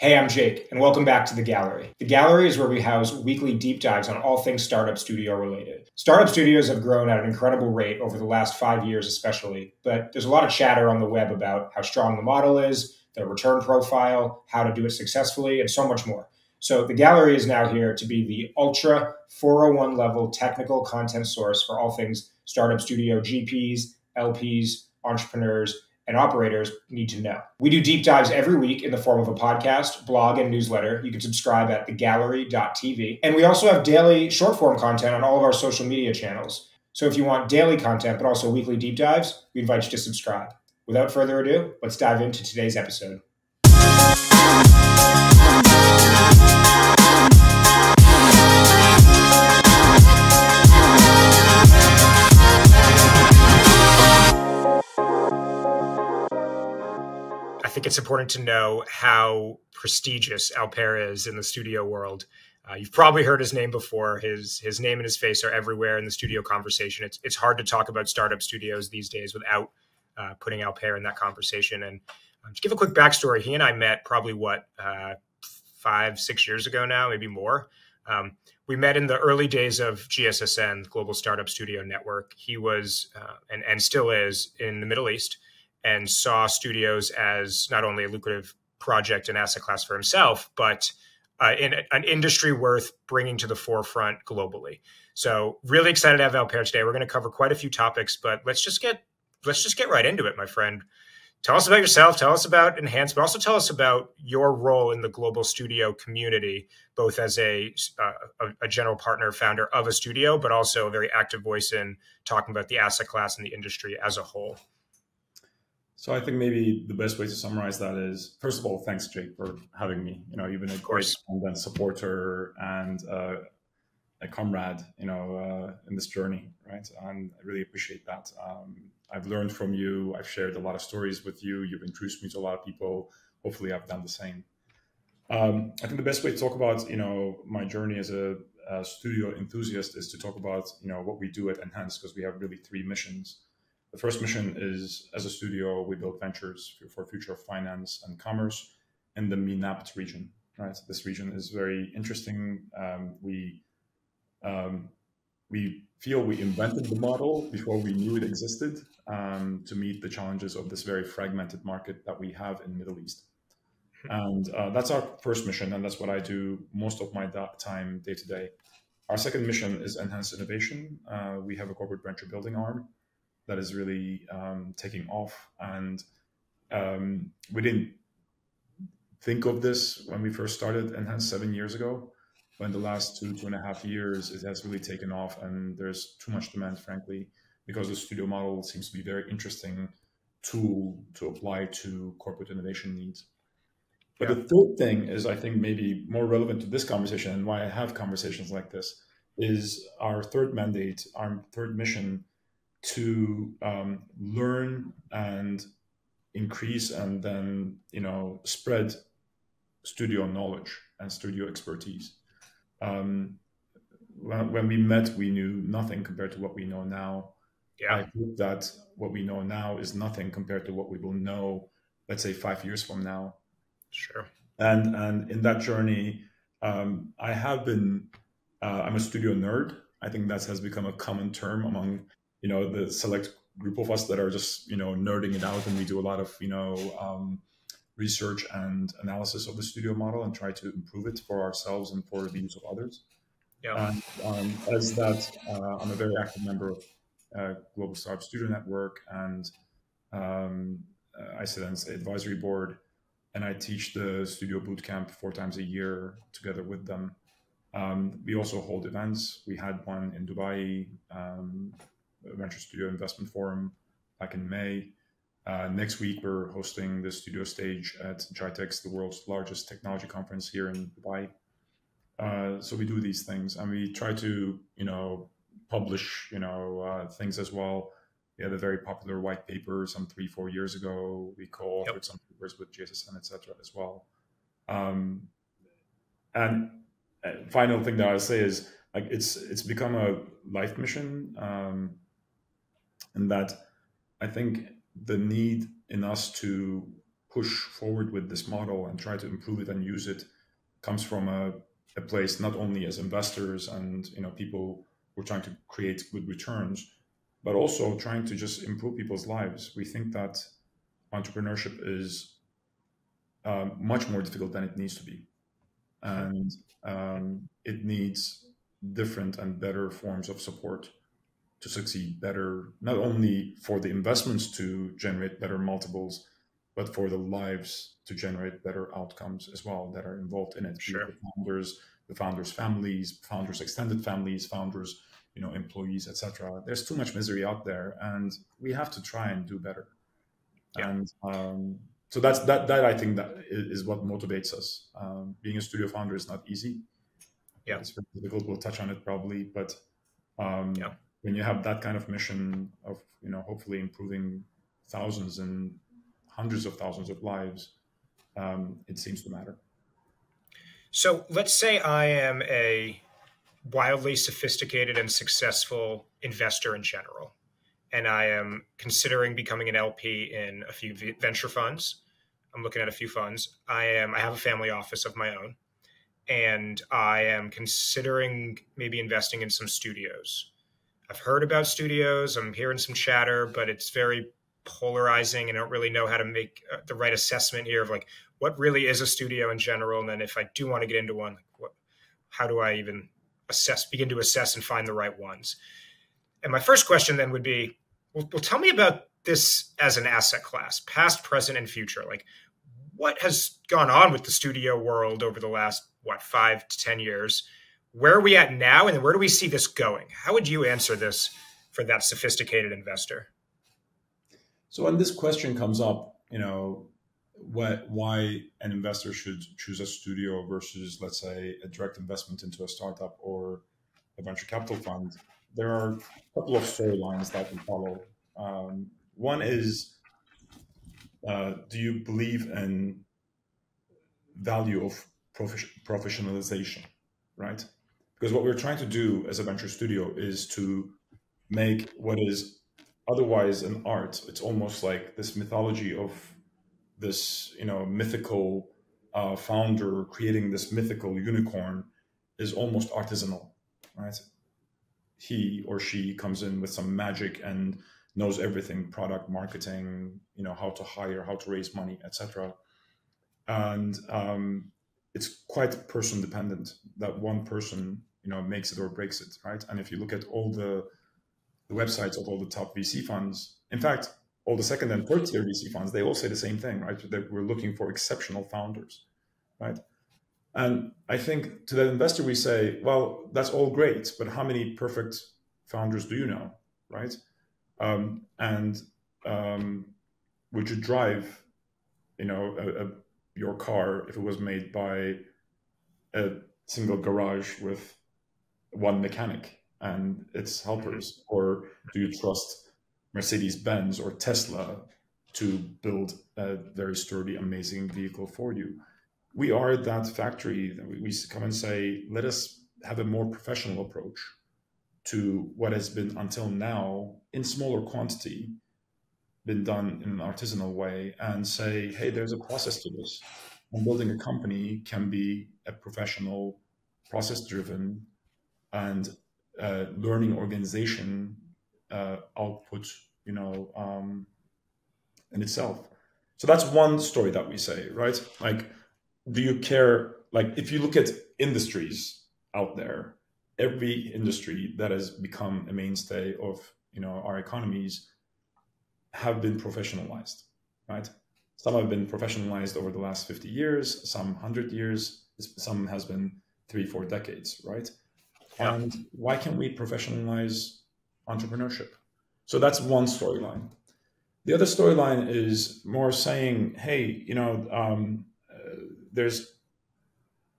Hey, I'm Jake, and welcome back to The Gallery. The Gallery is where we house weekly deep dives on all things startup studio related. Startup studios have grown at an incredible rate over the last five years, especially, but there's a lot of chatter on the web about how strong the model is, the return profile, how to do it successfully, and so much more. So, The Gallery is now here to be the ultra 401 level technical content source for all things startup studio GPs, LPs, entrepreneurs, and operators need to know. We do deep dives every week in the form of a podcast, blog, and newsletter. You can subscribe at thegallery.tv. And we also have daily short form content on all of our social media channels. So if you want daily content, but also weekly deep dives, we invite you to subscribe. Without further ado, let's dive into today's episode. It's important to know how prestigious Alper is in the studio world. Uh, you've probably heard his name before. His his name and his face are everywhere in the studio conversation. It's it's hard to talk about startup studios these days without uh, putting Alper in that conversation. And um, to give a quick backstory, he and I met probably what uh, five six years ago now, maybe more. Um, we met in the early days of GSSN, Global Startup Studio Network. He was uh, and and still is in the Middle East and saw studios as not only a lucrative project and asset class for himself, but uh, in an industry worth bringing to the forefront globally. So really excited to have Alper today. We're going to cover quite a few topics, but let's just get let's just get right into it, my friend. Tell us about yourself. Tell us about Enhance, but also tell us about your role in the global studio community, both as a, uh, a general partner, founder of a studio, but also a very active voice in talking about the asset class and the industry as a whole. So I think maybe the best way to summarize that is, first of all, thanks Jake for having me. You know, you've been a great supporter and uh, a comrade, you know, uh, in this journey, right? And I really appreciate that. Um, I've learned from you. I've shared a lot of stories with you. You've introduced me to a lot of people. Hopefully, I've done the same. Um, I think the best way to talk about, you know, my journey as a, a studio enthusiast is to talk about, you know, what we do at Enhance because we have really three missions. The first mission is as a studio, we build ventures for future of finance and commerce in the MENAPT region. Right, this region is very interesting. Um, we um, we feel we invented the model before we knew it existed um, to meet the challenges of this very fragmented market that we have in Middle East. And uh, that's our first mission, and that's what I do most of my time day to day. Our second mission is enhance innovation. Uh, we have a corporate venture building arm that is really um, taking off. And um, we didn't think of this when we first started Enhance seven years ago. But in the last two, two and a half years, it has really taken off. And there's too much demand, frankly, because the studio model seems to be a very interesting tool to apply to corporate innovation needs. But yeah. the third thing is, I think, maybe more relevant to this conversation and why I have conversations like this is our third mandate, our third mission to um, learn and increase and then you know spread studio knowledge and studio expertise. Um, when, when we met we knew nothing compared to what we know now. Yeah. i hope that what we know now is nothing compared to what we will know let's say five years from now. Sure. And and in that journey um, i have been uh, i'm a studio nerd. I think that has become a common term among you know the select group of us that are just you know nerding it out and we do a lot of you know um, research and analysis of the studio model and try to improve it for ourselves and for the use of others. Yeah. and um, as that uh, i'm a very active member of uh, global startup studio network and um, i sit on the advisory board and i teach the studio bootcamp four times a year together with them. Um, we also hold events. We had one in dubai um, Venture Studio Investment Forum back in May. Uh, next week, we're hosting the studio stage at GITEX, the world's largest technology conference here in Dubai. Uh, so we do these things, and we try to, you know, publish, you know, uh, things as well. We had a very popular white paper some three, four years ago. We co-authored yep. some papers with GSSN, etc. as well. Um, and uh, final thing that I'll say is like it's it's become a life mission. Um, and that I think the need in us to push forward with this model and try to improve it and use it comes from a, a place not only as investors and you know people who are trying to create good returns, but also trying to just improve people's lives. We think that entrepreneurship is um, much more difficult than it needs to be, and um, it needs different and better forms of support to succeed better, not only for the investments to generate better multiples, but for the lives to generate better outcomes as well that are involved in it. Sure. The founders, the founders' families, founders' extended families, founders, you know, employees, etc. There's too much misery out there, and we have to try and do better. Yeah. And um, so that's that. That I think that is what motivates us. Um, being a studio founder is not easy. Yeah, it's very difficult. We'll touch on it probably, but um, yeah. When you have that kind of mission of you know hopefully improving thousands and hundreds of thousands of lives, um, it seems to matter. So let's say I am a wildly sophisticated and successful investor in general, and I am considering becoming an LP in a few venture funds. I'm looking at a few funds. I am. I have a family office of my own, and I am considering maybe investing in some studios. I've heard about studios. I'm hearing some chatter, but it's very polarizing and I don't really know how to make uh, the right assessment here of like what really is a studio in general and then if I do want to get into one what how do I even assess begin to assess and find the right ones and my first question then would be well, well tell me about this as an asset class past present and future like what has gone on with the studio world over the last what 5 to 10 years where are we at now and where do we see this going how would you answer this for that sophisticated investor so when this question comes up, you know, what, why an investor should choose a studio versus, let's say, a direct investment into a startup or a venture capital fund, there are a couple of storylines that we follow. Um, one is, uh, do you believe in value of prof- professionalization, right? Because what we're trying to do as a venture studio is to make what is otherwise an art. It's almost like this mythology of this, you know, mythical uh, founder creating this mythical unicorn is almost artisanal, right? He or she comes in with some magic and knows everything product marketing you know how to hire how to raise money etc and um, it's quite person dependent that one person you know makes it or breaks it right and if you look at all the the websites of all the top VC funds. In fact, all the second and third tier VC funds, they all say the same thing, right? That we're looking for exceptional founders, right? And I think to that investor, we say, well, that's all great, but how many perfect founders do you know, right? Um, and um, would you drive, you know, a, a, your car if it was made by a single garage with one mechanic? and its helpers? Mm-hmm. Or do you trust Mercedes Benz or Tesla to build a very sturdy, amazing vehicle for you? We are that factory that we, we come and say, let us have a more professional approach to what has been until now in smaller quantity been done in an artisanal way and say, hey, there's a process to this. And building a company can be a professional, process driven, and uh, learning organization uh, output, you know, um, in itself. So that's one story that we say, right? Like, do you care? Like, if you look at industries out there, every industry that has become a mainstay of you know our economies have been professionalized, right? Some have been professionalized over the last 50 years, some 100 years, some has been three, four decades, right? Yeah. And why can't we professionalize entrepreneurship? So that's one storyline. The other storyline is more saying, hey, you know, um, uh, there's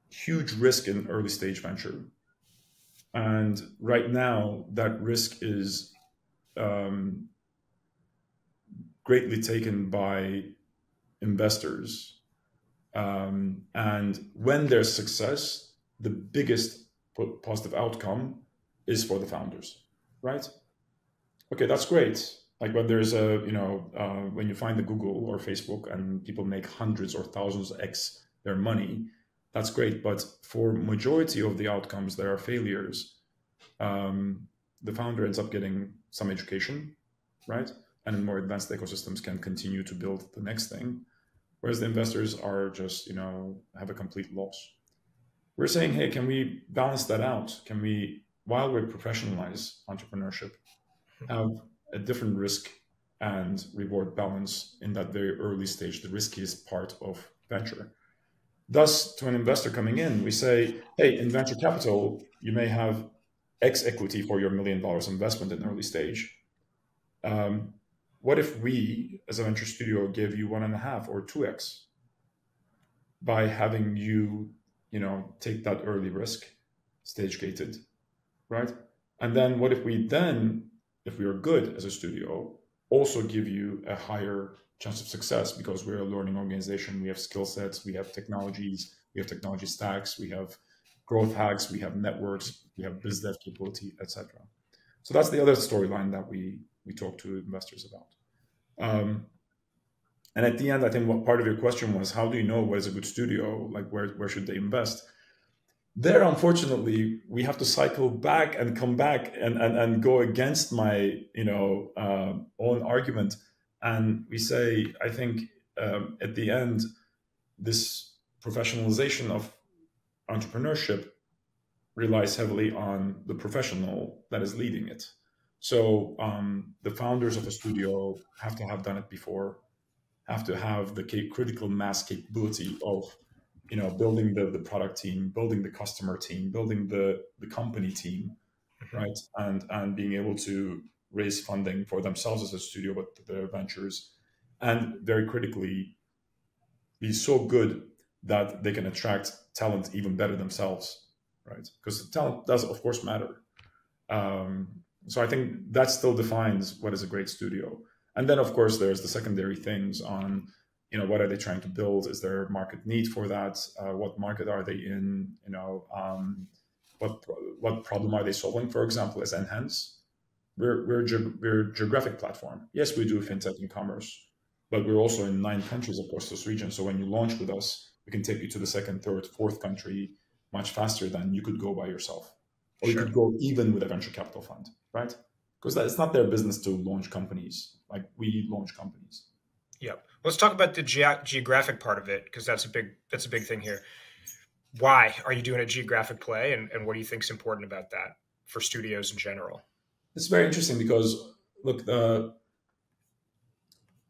huge risk in early stage venture. And right now, that risk is um, greatly taken by investors. Um, and when there's success, the biggest positive outcome is for the founders, right? Okay, that's great. like when there's a you know uh, when you find the google or facebook and people make hundreds or thousands x their money that's great. But for majority of the outcomes there are failures. Um, the founder ends up getting some education right? And in more advanced ecosystems can continue to build the next thing. Whereas the investors are just you know have a complete loss we're saying hey can we balance that out can we while we professionalize entrepreneurship have a different risk and reward balance in that very early stage, the riskiest part of venture. Thus, to an investor coming in, we say, hey, in venture capital, you may have X equity for your million dollars investment in early stage. Um, what if we, as a venture studio, give you one and a half or two X by having you, you know, take that early risk, stage gated, right? And then what if we then if we are good as a studio, also give you a higher chance of success because we're a learning organization. We have skill sets, we have technologies, we have technology stacks, we have growth hacks, we have networks, we have biz dev capability, etc. So that's the other storyline that we we talk to investors about. Um, and at the end, I think what part of your question was, how do you know what is a good studio? Like where where should they invest? there unfortunately we have to cycle back and come back and, and, and go against my you know uh, own argument and we say i think um, at the end this professionalization of entrepreneurship relies heavily on the professional that is leading it so um, the founders of a studio have to have done it before have to have the critical mass capability of you know building the, the product team building the customer team building the the company team mm-hmm. right? And and being able to raise funding for themselves as a studio but their ventures. And very critically be so good that they can attract talent even better themselves right? Because the talent does of course matter. Um, so i think that still defines what is a great studio and then of course there's the secondary things on you know what are they trying to build? Is there market need for that? Uh, what market are they in? You know um, what what problem are they solving? For example as enhance. We're we're, ge- we're a geographic platform. Yes we do fintech and commerce but we're also in nine countries across this region. So when you launch with us we can take you to the second third fourth country much faster than you could go by yourself. Or sure. you could go even with a venture capital fund right? Because it's not their business to launch companies like we need launch companies Yep. Let's talk about the ge- geographic part of it because that's a big that's a big thing here. Why are you doing a geographic play, and, and what do you think is important about that for studios in general? It's very interesting because look, the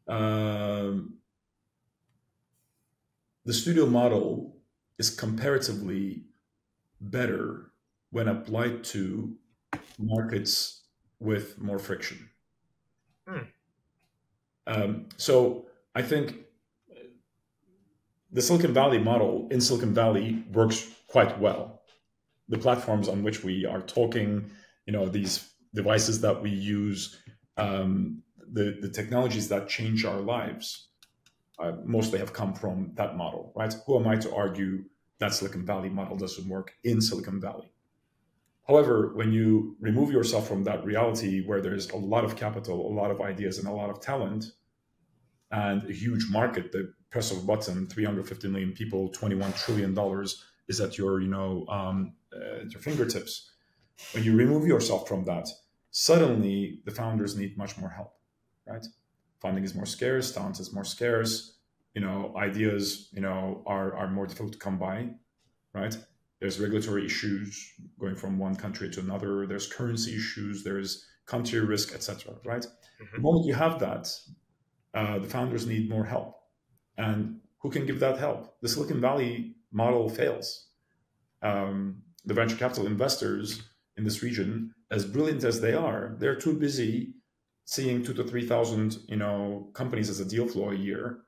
um, the studio model is comparatively better when applied to markets with more friction. Hmm. Um, so I think the Silicon Valley model in Silicon Valley works quite well. The platforms on which we are talking, you know, these devices that we use, um, the, the technologies that change our lives, uh, mostly have come from that model, right? Who am I to argue that Silicon Valley model doesn't work in Silicon Valley? However, when you remove yourself from that reality where there's a lot of capital, a lot of ideas, and a lot of talent, and a huge market, the press of a button, 350 million people, 21 trillion dollars is at your, you know, um, uh, your fingertips. When you remove yourself from that, suddenly the founders need much more help, right? Funding is more scarce, talent is more scarce, you know, ideas, you know, are are more difficult to come by, right? There's regulatory issues going from one country to another. There's currency issues. There's country risk, etc. Right. Mm-hmm. The moment you have that, uh, the founders need more help, and who can give that help? The Silicon Valley model fails. Um, the venture capital investors in this region, as brilliant as they are, they're too busy seeing two to three thousand, you know, companies as a deal flow a year,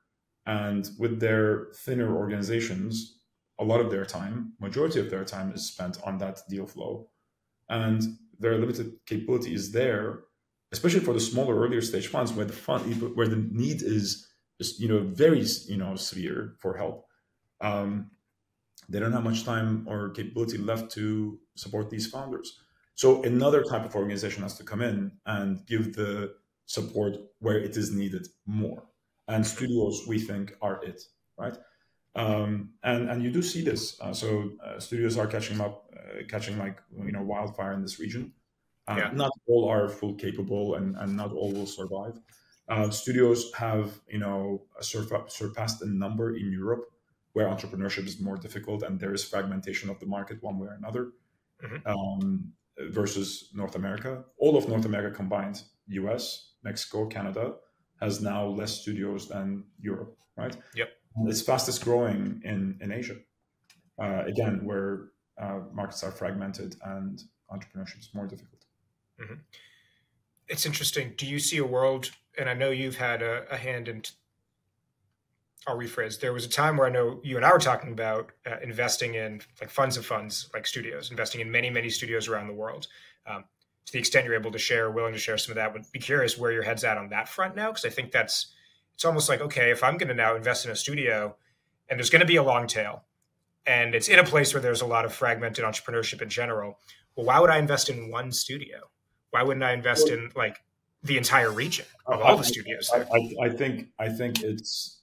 and with their thinner organizations, a lot of their time, majority of their time is spent on that deal flow. And their limited capability is there, especially for the smaller earlier stage funds where the fund where the need is you know very you know severe for help. Um, they don't have much time or capability left to support these founders. So another type of organization has to come in and give the support where it is needed more. And studios, we think, are it, right? Um, and and you do see this. Uh, so uh, studios are catching up, uh, catching like you know wildfire in this region. Uh, yeah. Not all are full capable, and and not all will survive. Uh, studios have you know surf- surpassed a number in Europe where entrepreneurship is more difficult and there is fragmentation of the market one way or another. Mm-hmm. Um, versus North America. All of North America combined, US, Mexico, Canada, has now less studios than Europe, right? Yep. It's fastest growing in, in Asia. Uh, again, where uh, markets are fragmented and entrepreneurship is more difficult. Mm-hmm. It's interesting. Do you see a world, and I know you've had a, a hand in I'll rephrase. There was a time where I know you and I were talking about uh, investing in like funds of funds, like studios, investing in many, many studios around the world. Um, to the extent you're able to share, willing to share some of that, would be curious where your head's at on that front now, because I think that's it's almost like okay, if I'm going to now invest in a studio, and there's going to be a long tail, and it's in a place where there's a lot of fragmented entrepreneurship in general. Well, why would I invest in one studio? Why wouldn't I invest in like the entire region of all the studios? I, I, I think I think it's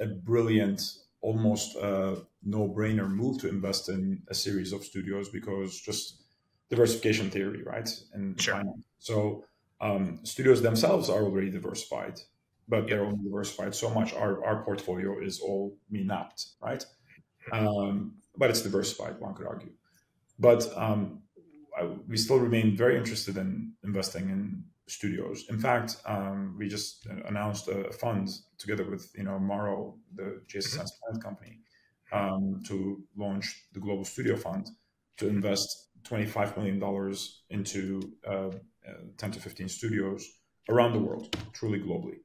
a brilliant, almost uh, no-brainer move to invest in a series of studios because just diversification theory, right? And sure. So um, studios themselves are already diversified, but yep. they're only diversified so much. Our our portfolio is all mapped, right? Um, but it's diversified, one could argue. But um, I, we still remain very interested in investing in studios. In fact, um, we just announced a fund together with you know Maro, the Jason mm-hmm. parent company, um, to launch the Global Studio Fund to invest twenty five million dollars into uh, uh, ten to fifteen studios around the world, truly globally.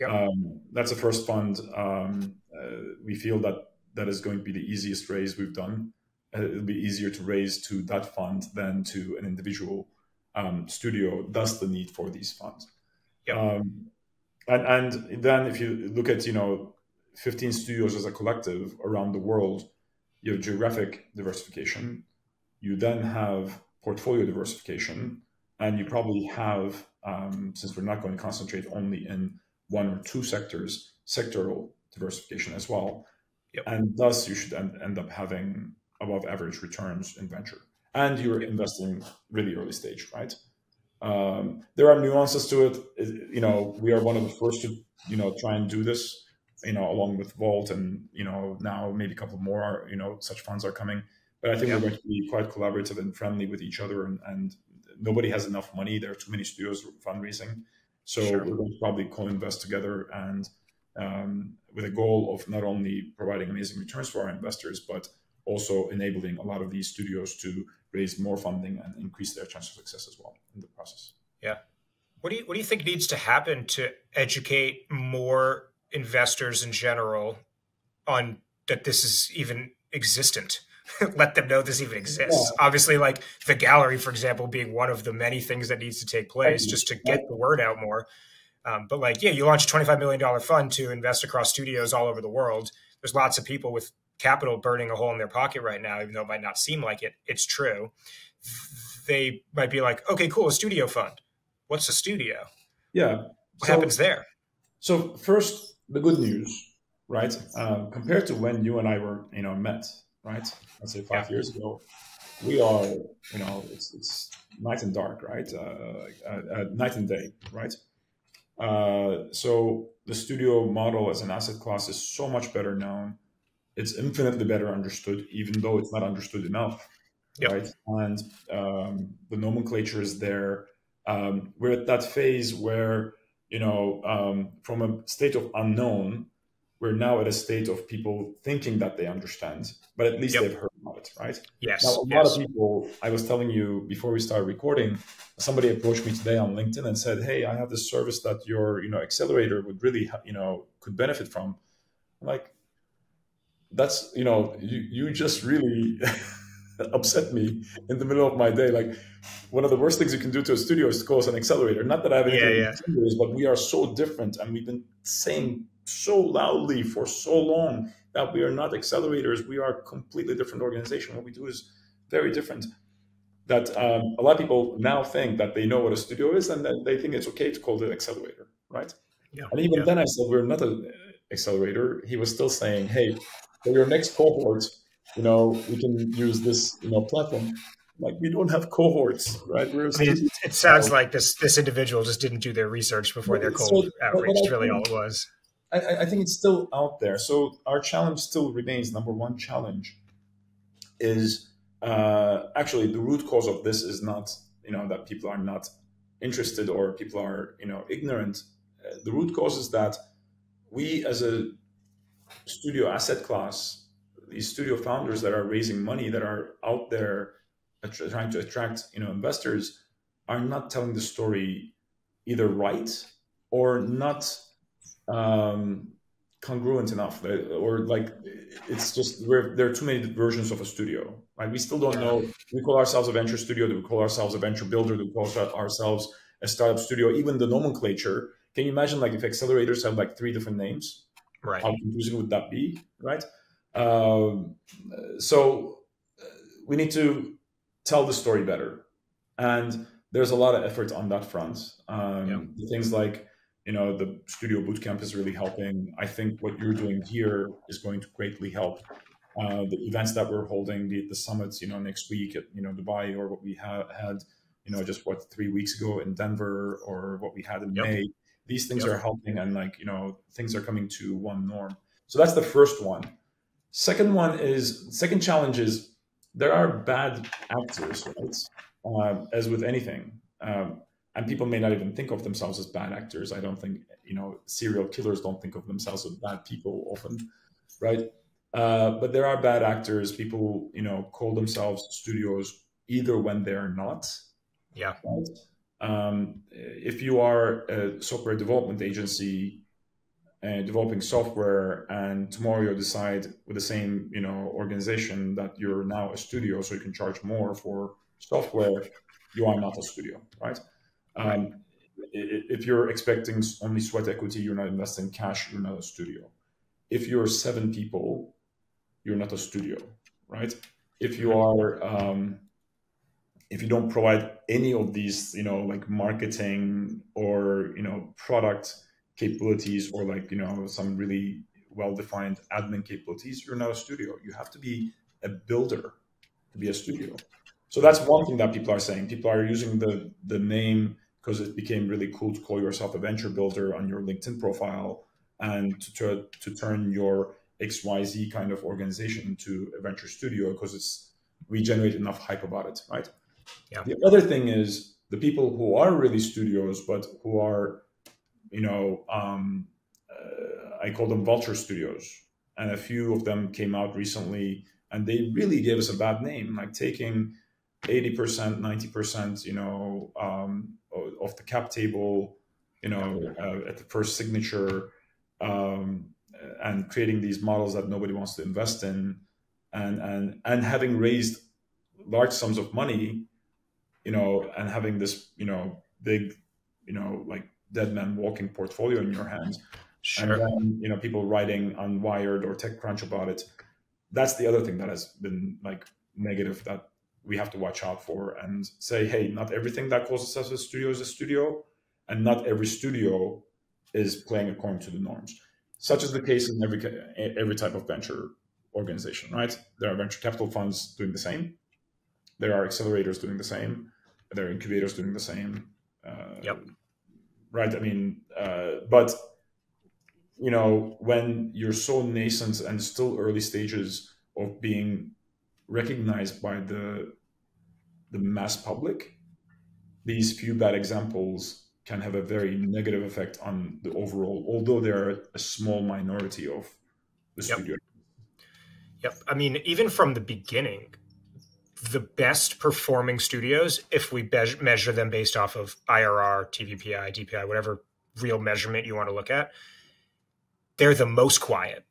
Yep. Um, that's the first fund. Um, uh, we feel that that is going to be the easiest raise we've done. Uh, it'll be easier to raise to that fund than to an individual um, studio, thus the need for these funds. Yep. Um, and, and then if you look at, you know, 15 studios as a collective around the world, you have geographic diversification, you then have portfolio diversification, and you probably have, um, since we're not going to concentrate only in one or two sectors, sectoral diversification as well. Yep. And thus, you should end, end up having above average returns in venture and you're investing really early stage, right? Um, there are nuances to it. You know, we are one of the first to you know try and do this. You know, along with Vault, and you know now maybe a couple more. Are, you know, such funds are coming, but I think yeah. we're going to be quite collaborative and friendly with each other. And, and nobody has enough money. There are too many studios fundraising, so sure. we're going to probably co-invest together and um, with a goal of not only providing amazing returns for our investors, but also enabling a lot of these studios to raise more funding and increase their chance of success as well in the process. Yeah. What do you what do you think needs to happen to educate more investors in general on that this is even existent? Let them know this even exists. Yeah. Obviously, like the gallery, for example, being one of the many things that needs to take place just to get the word out more. Um, but like, yeah, you launch a $25 million fund to invest across studios all over the world. There's lots of people with capital burning a hole in their pocket right now, even though it might not seem like it, it's true. They might be like, okay, cool, a studio fund. What's a studio? Yeah. What so, happens there? So first, the good news, right? Um, compared to when you and I were, you know, met, right? Let's say five yeah. years ago, we are, you know, it's, it's night and dark, right? Uh, uh, uh, night and day, right? Uh, so the studio model as an asset class is so much better known it's infinitely better understood, even though it's not understood enough. Yep. Right. And um, the nomenclature is there. Um, we're at that phase where, you know, um, from a state of unknown, we're now at a state of people thinking that they understand, but at least yep. they've heard about it, right? Yes. Now, a yes. lot of people, I was telling you before we started recording, somebody approached me today on LinkedIn and said, Hey, I have this service that your, you know, accelerator would really, you know, could benefit from. I'm like, that's you know you you just really upset me in the middle of my day like one of the worst things you can do to a studio is to call us an accelerator not that i have anything yeah, yeah. but we are so different and we've been saying so loudly for so long that we are not accelerators we are a completely different organization what we do is very different that um, a lot of people now think that they know what a studio is and then they think it's okay to call it an accelerator, right? Yeah. And even yeah. then I said, we're not an accelerator. He was still saying, hey, for your next cohort, you know, we can use this, you know, platform. Like we don't have cohorts, right? We're I mean, it, sounds like this this individual just didn't do their research before their cold so, outreach. Really, all it was. I, I think it's still out there. So our challenge still remains number one challenge is uh, actually the root cause of this is not you know that people are not interested or people are you know ignorant. Uh, the root cause is that we as a studio asset class, these studio founders that are raising money that are out there trying to attract you know investors are not telling the story either right or not um, congruent enough or like it's just where there are too many versions of a studio. Right we still don't know. We call ourselves a venture studio do we call ourselves a venture builder do we call ourselves a startup studio even the nomenclature. Can you imagine like if accelerators have like three different names? Right. How confusing would that be right? Um, so uh, we need to tell the story better. And there's a lot of effort on that front. Um, yeah. things like you know the studio bootcamp is really helping. I think what you're doing here is going to greatly help uh, the events that we're holding it the summits you know next week at you know dubai or what we ha- had you know just what three weeks ago in denver or what we had in yep. may. These things yep. are helping and like you know things are coming to one norm. So that's the first one. Second one is second challenge is there are bad actors right? Uh, as with anything um, and people may not even think of themselves as bad actors. I don't think you know serial killers don't think of themselves as bad people often, right? Uh, but there are bad actors. People you know call themselves studios either when they're not. Yeah. Right? Um, if you are a software development agency and developing software, and tomorrow you decide with the same you know organization that you're now a studio, so you can charge more for software, you are not a studio, right? Um, if you're expecting only sweat equity, you're not investing cash, you're not a studio. If you're seven people, you're not a studio, right? If you are, um, if you don't provide any of these, you know, like marketing or, you know, product capabilities or like, you know, some really well-defined admin capabilities, you're not a studio. You have to be a builder to be a studio. So that's one thing that people are saying. People are using the the name because it became really cool to call yourself a venture builder on your LinkedIn profile and to, to, to turn your XYZ kind of organization into a venture studio because it's we generate enough hype about it, right? Yeah. The other thing is the people who are really studios, but who are, you know, um, uh, I call them vulture studios, and a few of them came out recently, and they really gave us a bad name, like taking 80%, 90%, you know, um, of the cap table, you know, uh, at the first signature, um, and creating these models that nobody wants to invest in, and and and having raised large sums of money, you know, and having this, you know, big, you know, like dead man walking portfolio in your hands, sure. and then you know people writing on Wired or TechCrunch about it. That's the other thing that has been like negative that we have to watch out for and say, hey, not everything that calls itself a studio is a studio, and not every studio is playing according to the norms. Such is the case in every every type of venture organization, right? There are venture capital funds doing the same. There are accelerators doing the same. There are incubators doing the same. Uh, yep. Right. I mean, uh, but you know, when you're so nascent and still early stages of being recognized by the the mass public, these few bad examples can have a very negative effect on the overall, although they're a small minority of the yep. studio. Yep. I mean, even from the beginning, the best performing studios, if we be- measure them based off of IRR, TVPI, DPI, whatever real measurement you want to look at, they're the most quiet.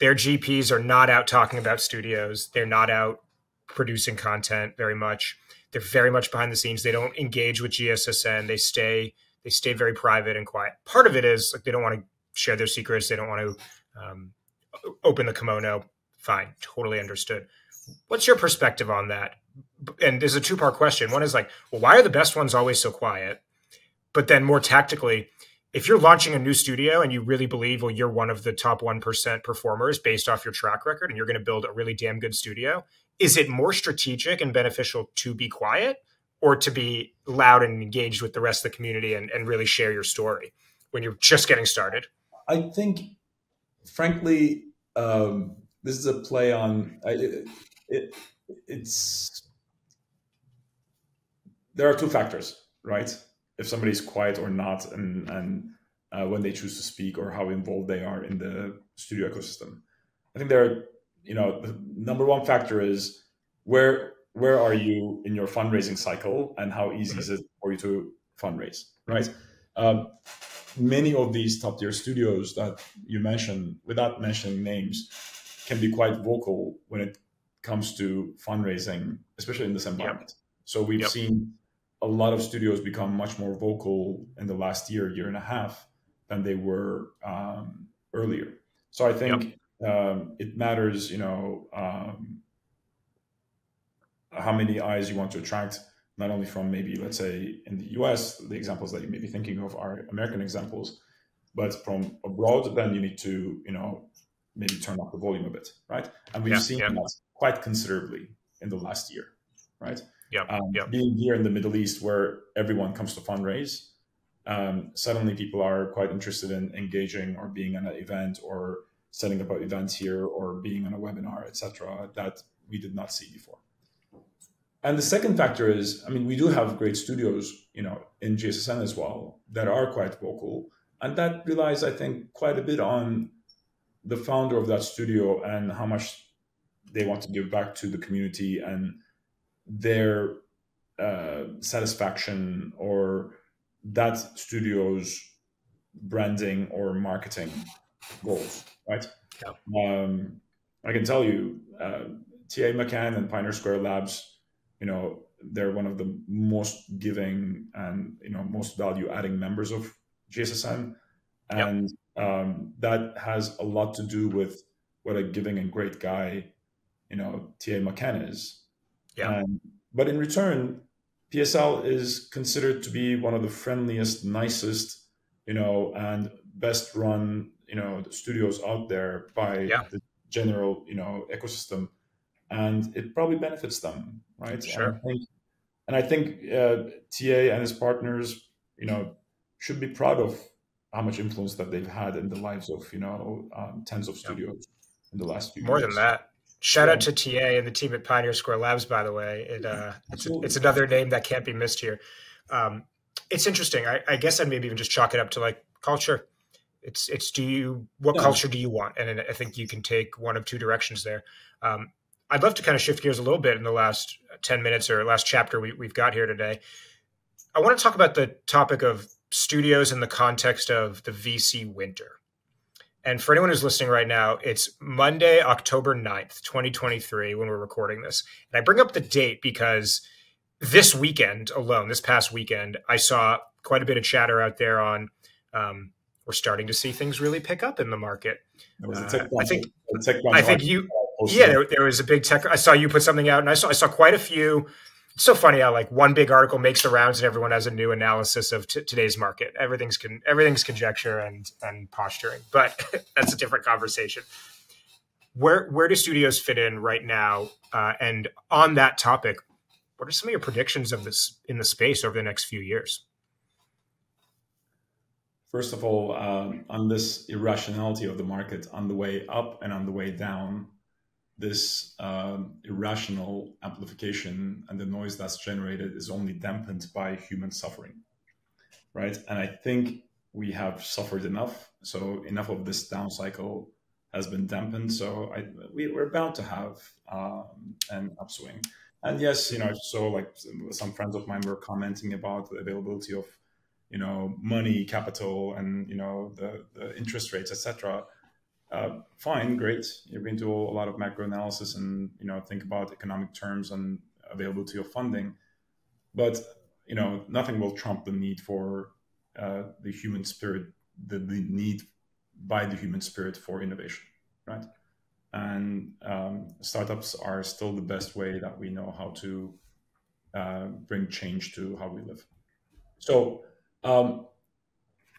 Their GPs are not out talking about studios. They're not out producing content very much. They're very much behind the scenes. They don't engage with GSSN. They stay they stay very private and quiet. Part of it is like they don't want to share their secrets. They don't want to um, open the kimono. Fine, totally understood. What's your perspective on that? and there's a two part question. One is like, well, why are the best ones always so quiet? But then more tactically, if you're launching a new studio and you really believe, well, you're one of the top 1% performers based off your track record and you're going to build a really damn good studio, is it more strategic and beneficial to be quiet or to be loud and engaged with the rest of the community and, and really share your story when you're just getting started? I think, frankly, um, this is a play on it, it, it's there are two factors, right? If somebody's quiet or not, and and uh, when they choose to speak or how involved they are in the studio ecosystem. I think there are, you know, the number one factor is where where are you in your fundraising cycle and how easy is it for you to fundraise, right? Um, many of these top tier studios that you mentioned, without mentioning names, can be quite vocal when it comes to fundraising, especially in this environment. Yep. So we've yep. seen a lot of studios become much more vocal in the last year, year and a half than they were um, earlier. So I think yep. um, it matters, you know, um, how many eyes you want to attract, not only from maybe, let's say, in the US, the examples that you may be thinking of are American examples, but from abroad, then you need to, you know, maybe turn up the volume a bit, right? And we've yeah, seen yeah. that quite considerably in the last year, right? Yeah, um, yeah. Being here in the Middle East, where everyone comes to fundraise, um, suddenly people are quite interested in engaging or being on an event or setting up events here or being on a webinar, etc. That we did not see before. And the second factor is, I mean, we do have great studios, you know, in GSSN as well that are quite vocal, and that relies, I think, quite a bit on the founder of that studio and how much they want to give back to the community and their uh, satisfaction or that studio's branding or marketing goals, right? Yeah. Um, I can tell you, uh, TA McCann and Pioneer Square Labs, you know, they're one of the most giving and you know most value adding members of GSSN, and yep. um, that has a lot to do with what a giving and great guy, you know, TA McCann is. Yeah. And, but in return, PSL is considered to be one of the friendliest, nicest, you know, and best run, you know, studios out there by yeah. the general, you know, ecosystem, and it probably benefits them, right? Sure. And I think, and I think uh, TA and his partners, you know, should be proud of how much influence that they've had in the lives of, you know, um, tens of studios yeah. in the last few years. more years. than that. Shout out to TA and the team at Pioneer Square Labs, by the way. It, uh, it's, it's another name that can't be missed here. Um, it's interesting. I, I, guess I'd maybe even just chalk it up to like culture. It's it's do you what yeah. culture do you want? And I think you can take one of two directions there. Um, I'd love to kind of shift gears a little bit in the last ten minutes or last chapter we, we've got here today. I want to talk about the topic of studios in the context of the VC winter. And for anyone who's listening right now, it's Monday, October 9th, 2023, when we're recording this. And I bring up the date because this weekend alone, this past weekend, I saw quite a bit of chatter out there on um, we're starting to see things really pick up in the market. Uh, I think, I think you, yeah, there, there was a big tech. I saw you put something out, and I saw I saw quite a few so funny how like one big article makes the rounds and everyone has a new analysis of t- today's market. Everything's con- everything's conjecture and and posturing, but that's a different conversation. Where where do studios fit in right now? Uh, and on that topic, what are some of your predictions of this in the space over the next few years? First of all, um, on this irrationality of the market on the way up and on the way down, this um, irrational amplification and the noise that's generated is only dampened by human suffering, right? And I think we have suffered enough. So enough of this down cycle has been dampened. So I, we, are bound to have um, an upswing. And yes, you know, so like some friends of mine were commenting about the availability of, you know, money, capital, and you know the the interest rates, etc uh, fine, great. You're going to a lot of macro analysis and you know think about economic terms and availability of funding, but you know nothing will trump the need for uh, the human spirit, the, the need by the human spirit for innovation, right? and um, startups are still the best way that we know how to uh, bring change to how we live. So, um,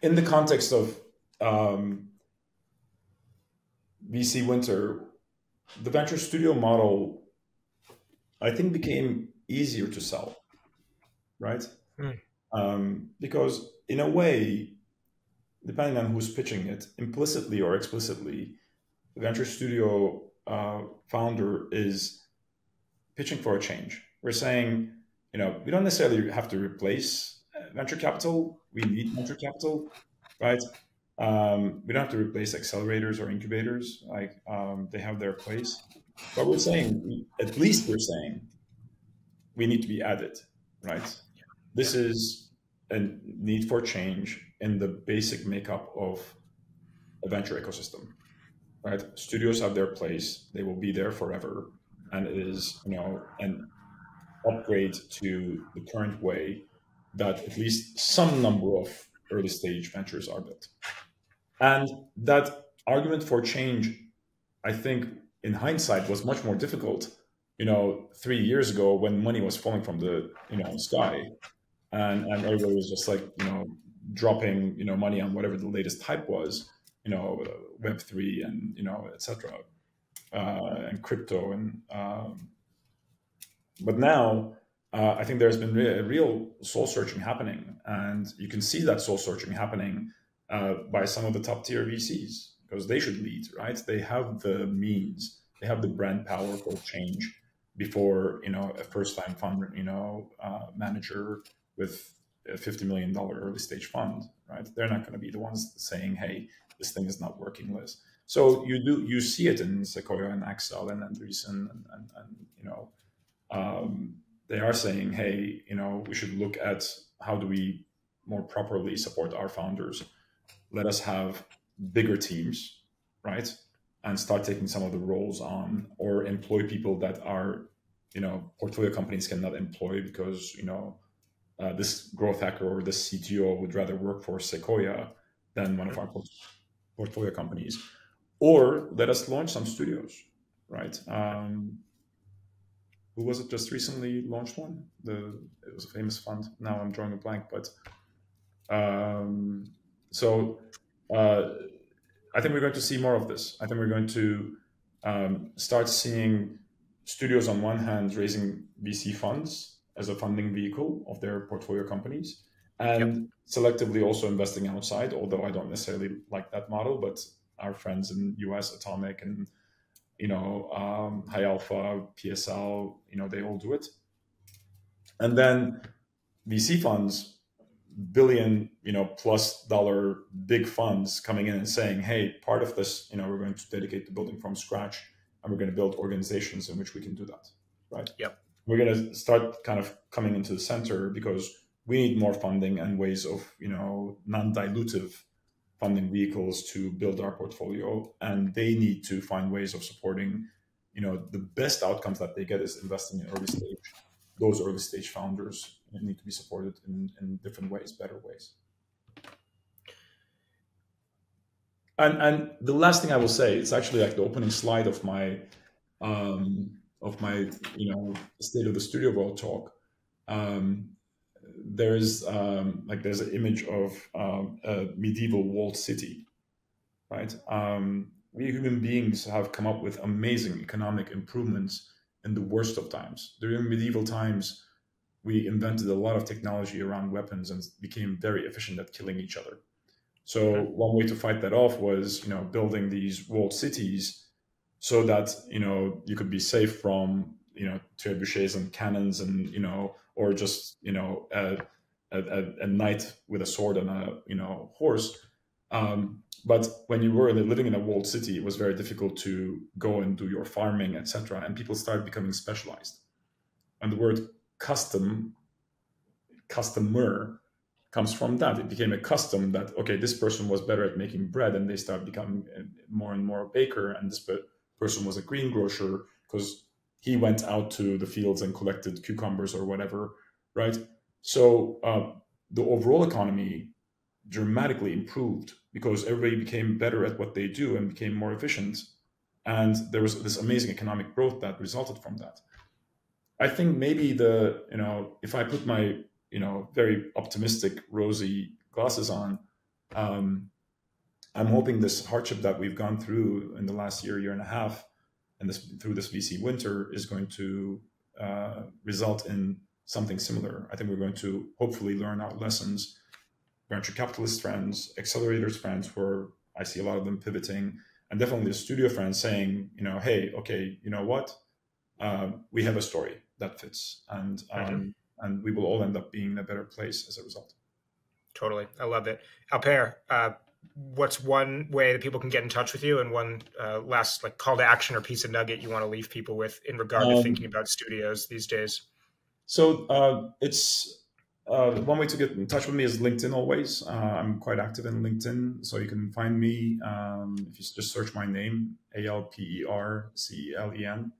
in the context of um, VC Winter, the venture studio model, I think, became easier to sell, right? Mm. Um, because in a way, depending on who's pitching it, implicitly or explicitly, the venture studio uh, founder is pitching for a change. We're saying, you know, we don't necessarily have to replace uh, venture capital. We need venture capital, right? Um, we don't have to replace accelerators or incubators. Like um, they have their place. But we're saying, at least we're saying, we need to be added, right? This is a need for change in the basic makeup of a venture ecosystem, right? Studios have their place; they will be there forever, and it is, you know, an upgrade to the current way that at least some number of early stage ventures are built. And that argument for change, I think, in hindsight, was much more difficult. You know, three years ago when money was falling from the you know sky, and and everybody was just like you know dropping you know money on whatever the latest hype was, you know, Web three and you know etc. Uh, and crypto and um, but now uh, I think there's been re- real soul searching happening, and you can see that soul searching happening uh, by some of the top tier VCs because they should lead, right? They have the means, they have the brand power for change before you know a first time fund, you know, uh, manager with a fifty million dollar early stage fund, right? They're not going to be the ones saying, "Hey, this thing is not working, Liz." So you do you see it in Sequoia and Accel and Andreessen and, and, and you know. Um, they are saying, hey, you know, we should look at how do we more properly support our founders. Let us have bigger teams, right? And start taking some of the roles on or employ people that are, you know, portfolio companies cannot employ because, you know, uh, this growth hacker or this CTO would rather work for Sequoia than one of our portfolio companies. Or let us launch some studios, right? Um, who was it just recently launched one? The it was a famous fund. Now I'm drawing a blank, but um, so uh, I think we're going to see more of this. I think we're going to um, start seeing studios on one hand raising VC funds as a funding vehicle of their portfolio companies, and yep. selectively also investing outside. Although I don't necessarily like that model, but our friends in US Atomic and you know, um, High Alpha, PSL, you know, they all do it. And then VC funds, billion, you know, plus dollar big funds coming in and saying, hey, part of this, you know, we're going to dedicate to building from scratch and we're going to build organizations in which we can do that. Right. Yep. We're going to start kind of coming into the center because we need more funding and ways of, you know, non-dilutive funding vehicles to build our portfolio and they need to find ways of supporting you know the best outcomes that they get is investing in early stage those early stage founders need to be supported in, in different ways better ways and and the last thing i will say it's actually like the opening slide of my um of my you know state of the studio world talk um there's um, like there's an image of um, a medieval walled city, right? Um, we human beings have come up with amazing economic improvements in the worst of times. During medieval times, we invented a lot of technology around weapons and became very efficient at killing each other. So one way to fight that off was, you know, building these walled cities so that you know you could be safe from you know trebuchets and cannons and you know or just you know a, a, a knight with a sword and a you know horse. Um, but when you were living in a walled city, it was very difficult to go and do your farming, etc. And people started becoming specialized. And the word custom, customer, comes from that. It became a custom that okay, this person was better at making bread, and they started becoming more and more a baker, and this person was a greengrocer because he went out to the fields and collected cucumbers or whatever, right? So uh, the overall economy dramatically improved because everybody became better at what they do and became more efficient. and there was this amazing economic growth that resulted from that. I think maybe the you know if I put my you know very optimistic rosy glasses on, um, I'm hoping this hardship that we've gone through in the last year year and a half, and this through this VC winter is going to uh, result in something similar. I think we're going to hopefully learn our lessons. Venture capitalist friends, accelerators friends, where I see a lot of them pivoting, and definitely the studio friends saying, you know, hey, okay, you know what, uh, we have a story that fits, and um, mm-hmm. and we will all end up being in a better place as a result. Totally, I love it. Alper, uh, what's one way that people can get in touch with you, and one uh, last like call to action or piece of nugget you want to leave people with in regard um, to thinking about studios these days? So uh, it's uh, one way to get in touch with me is LinkedIn always. Uh, I'm quite active in LinkedIn, so you can find me um, if you just search my name, A L P E R C E L E N.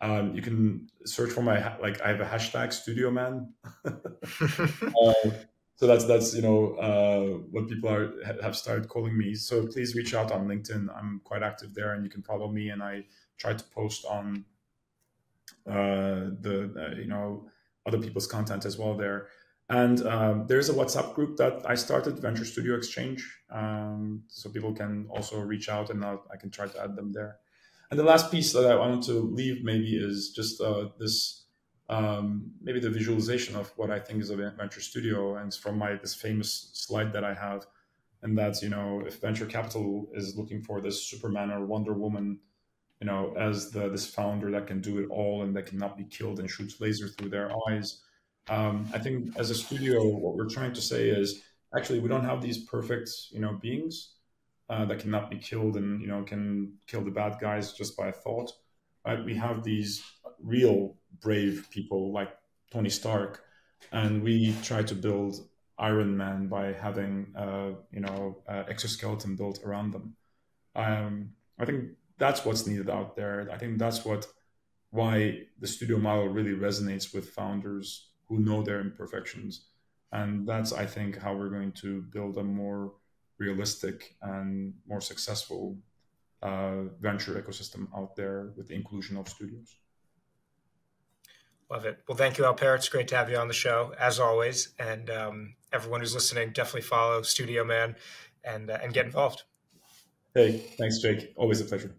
Um, you can search for my like I have a hashtag Studio Man. uh, so that's that's you know uh, what people are have started calling me. So please reach out on LinkedIn. I'm quite active there, and you can follow me. And I try to post on uh, the uh, you know other people's content as well there. And um, there's a WhatsApp group that I started, Venture Studio Exchange, um, so people can also reach out, and I'll, I can try to add them there. And the last piece that I wanted to leave maybe is just uh, this um, maybe the visualization of what I think is a venture studio, and it's from my this famous slide that I have, and that's you know if venture capital is looking for this Superman or Wonder Woman, you know as the this founder that can do it all and that cannot be killed and shoots laser through their eyes. Um, I think as a studio, what we're trying to say is actually we don't have these perfect you know beings uh, that cannot be killed and you know can kill the bad guys just by a thought. Right? We have these real brave people like Tony Stark, and we try to build Iron Man by having uh, you know uh, exoskeleton built around them. Um, I think that's what's needed out there. I think that's what why the studio model really resonates with founders who know their imperfections, and that's I think how we're going to build a more realistic and more successful uh, venture ecosystem out there with the inclusion of studios. Love it. Well, thank you, Alper. It's great to have you on the show, as always. And um, everyone who's listening, definitely follow Studio Man and uh, and get involved. Hey, thanks, Jake. Always a pleasure.